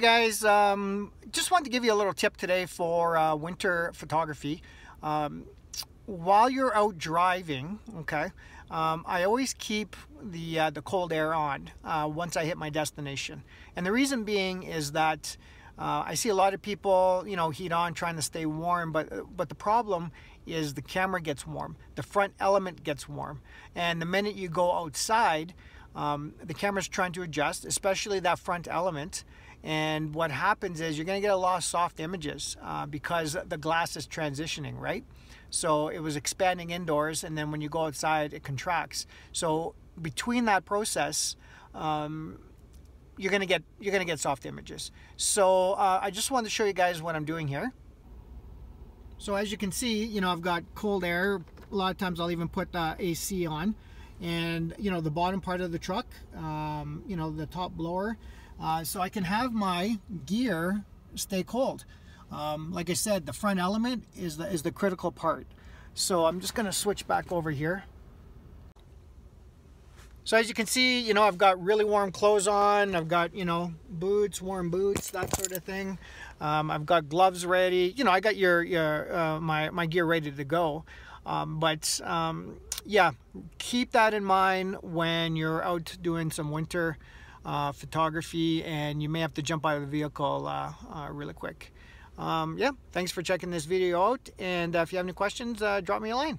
guys, um, just wanted to give you a little tip today for uh, winter photography. Um, while you're out driving, okay, um, I always keep the uh, the cold air on uh, once I hit my destination, and the reason being is that uh, I see a lot of people, you know, heat on trying to stay warm, but but the problem is the camera gets warm, the front element gets warm, and the minute you go outside, um, the camera's trying to adjust, especially that front element. And what happens is you're going to get a lot of soft images uh, because the glass is transitioning, right? So it was expanding indoors, and then when you go outside, it contracts. So between that process, um, you're gonna get you're gonna get soft images. So uh, I just wanted to show you guys what I'm doing here. So as you can see, you know I've got cold air. A lot of times I'll even put uh, AC on, and you know the bottom part of the truck, um, you know the top blower, uh, so I can have my gear stay cold. Um, like I said, the front element is the, is the critical part. So I'm just gonna switch back over here. So as you can see, you know, I've got really warm clothes on. I've got, you know, boots, warm boots, that sort of thing. Um, I've got gloves ready. You know, I got your, your uh, my, my gear ready to go. Um, but um, yeah, keep that in mind when you're out doing some winter uh, photography and you may have to jump out of the vehicle uh, uh really quick um, yeah, thanks for checking this video out. And uh, if you have any questions, uh, drop me a line.